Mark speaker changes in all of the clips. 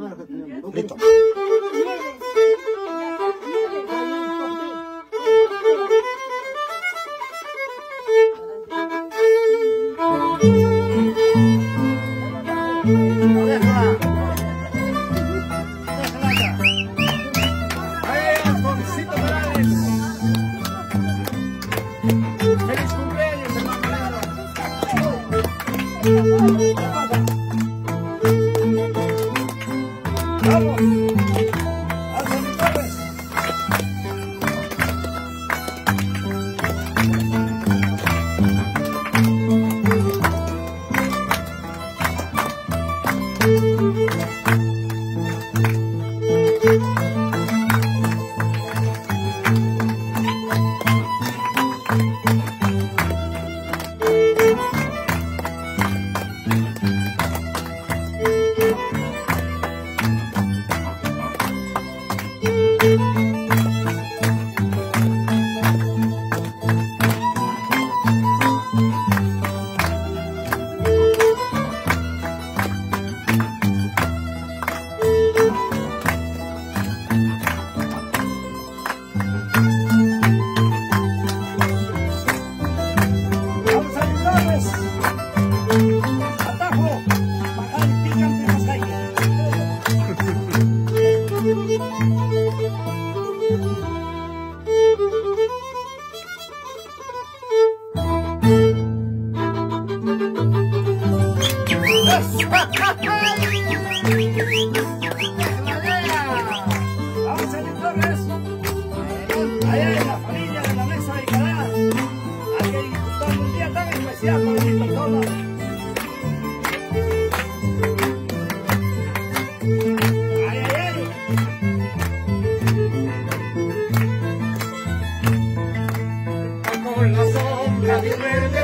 Speaker 1: まった。A
Speaker 2: Amen.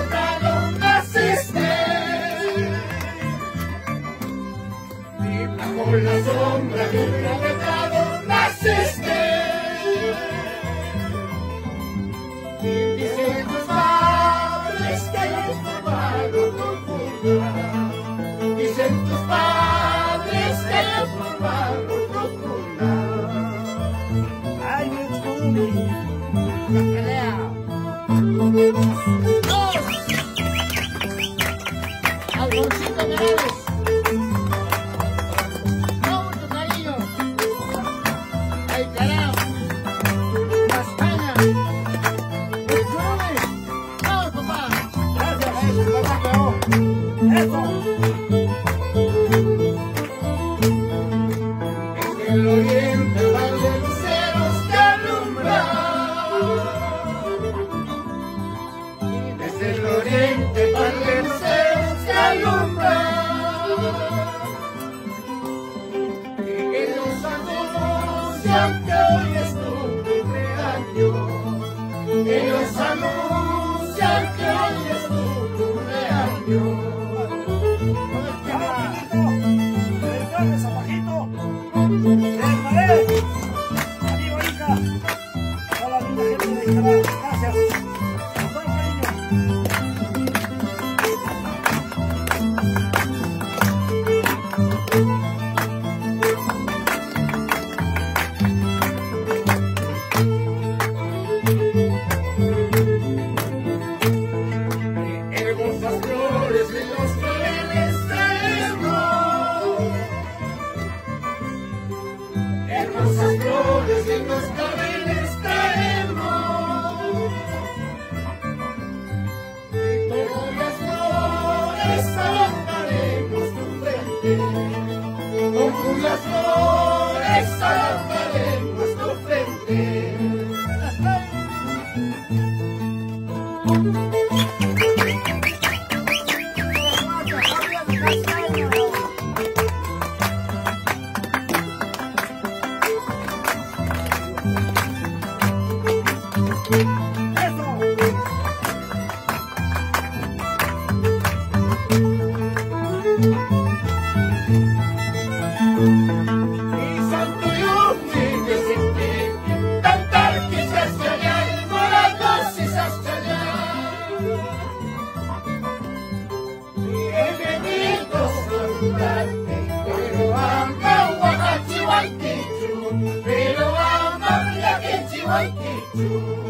Speaker 2: you.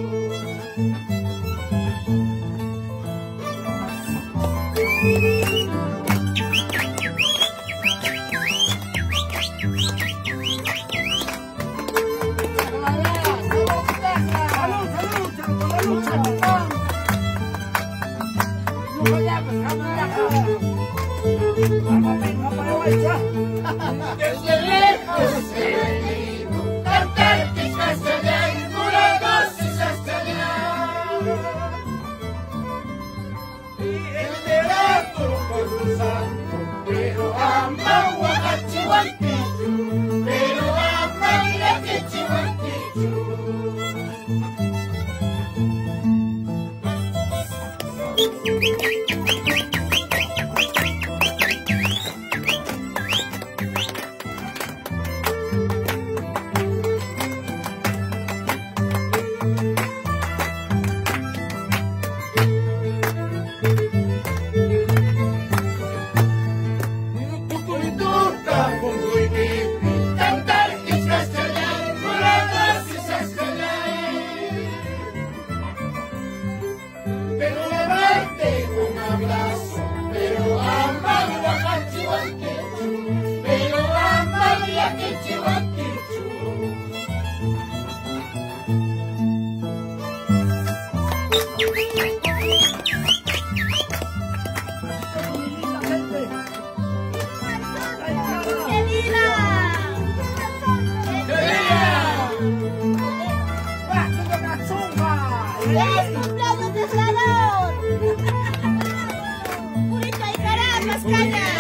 Speaker 2: ¡Feliz cumpleaños, Purita y caramba, caña!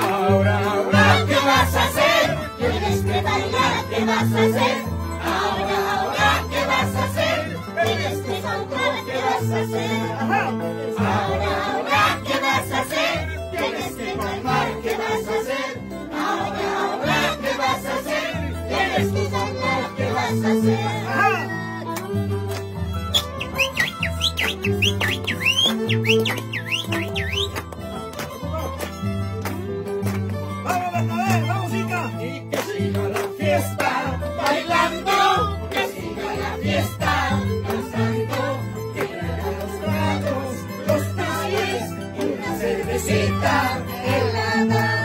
Speaker 3: Ahora, ahora, ¿qué vas a hacer?
Speaker 2: ¿Quieres que bailar? ¿Qué vas a hacer?
Speaker 3: helada.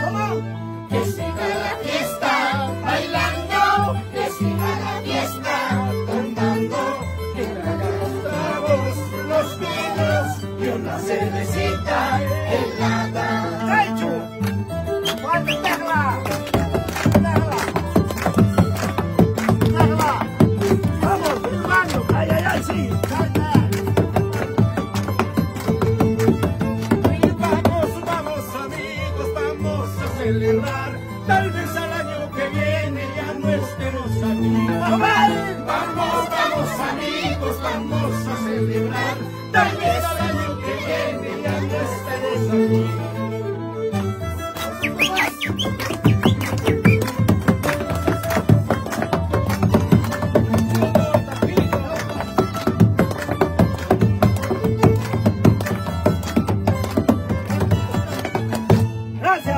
Speaker 2: Gracias.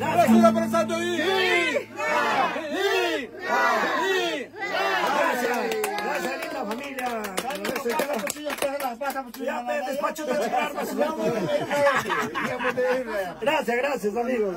Speaker 3: ¡Ayuda
Speaker 2: Gracias.
Speaker 3: por.
Speaker 2: Ya me despacho de checar, más Gracias, gracias, amigos.